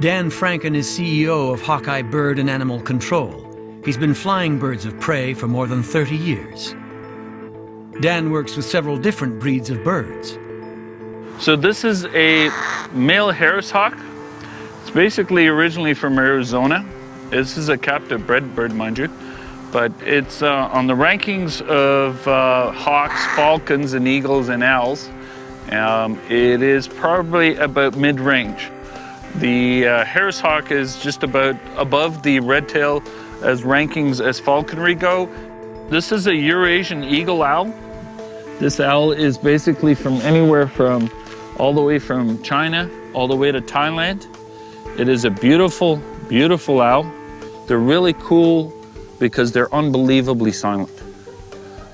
Dan Frankian is CEO of Hawkeye Bird and Animal Control. He's been flying birds of prey for more than 30 years. Dan works with several different breeds of birds. So this is a male Harris hawk. It's basically originally from Arizona. This is a captive bred bird, mind you, but it's uh, on the rankings of uh, hawks, falcons, and eagles and owls. Um, it is probably about mid-range. The uh, Harris hawk is just about above the red tail as rankings as falconry go. This is a Eurasian eagle owl. This owl is basically from anywhere from all the way from China all the way to Thailand. It is a beautiful, beautiful owl. They're really cool because they're unbelievably silent.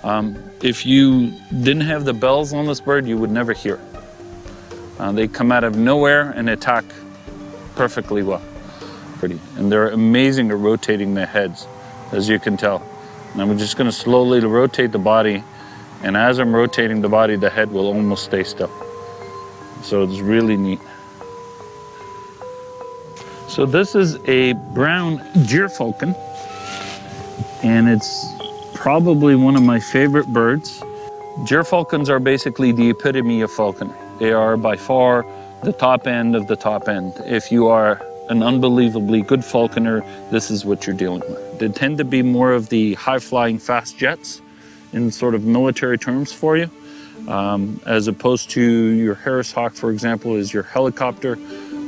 Um, if you didn't have the bells on this bird, you would never hear it. Uh, they come out of nowhere and attack perfectly well. Pretty. And they're amazing at rotating their heads, as you can tell. And I'm just going to slowly rotate the body. And as I'm rotating the body, the head will almost stay still. So it's really neat. So this is a brown gyrfalcon. And it's probably one of my favorite birds. Gyrfalcons are basically the epitome of falconry. They are by far the top end of the top end. If you are an unbelievably good falconer, this is what you're dealing with. They tend to be more of the high-flying fast jets in sort of military terms for you, um, as opposed to your Harris Hawk, for example, is your helicopter.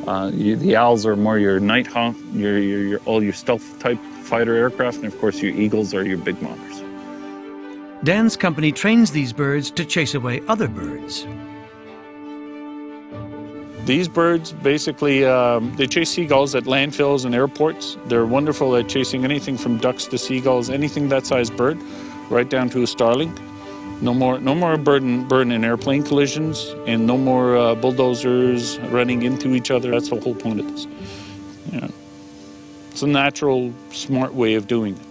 Uh, you, the owls are more your night hawk, your, your, your, all your stealth type fighter aircraft, and of course your eagles are your big monitors. Dan's company trains these birds to chase away other birds. These birds basically, um, they chase seagulls at landfills and airports. They're wonderful at chasing anything from ducks to seagulls, anything that size bird, right down to a starling. No more, no more bird in, bird in airplane collisions, and no more uh, bulldozers running into each other. That's the whole point of this. Yeah. It's a natural, smart way of doing it.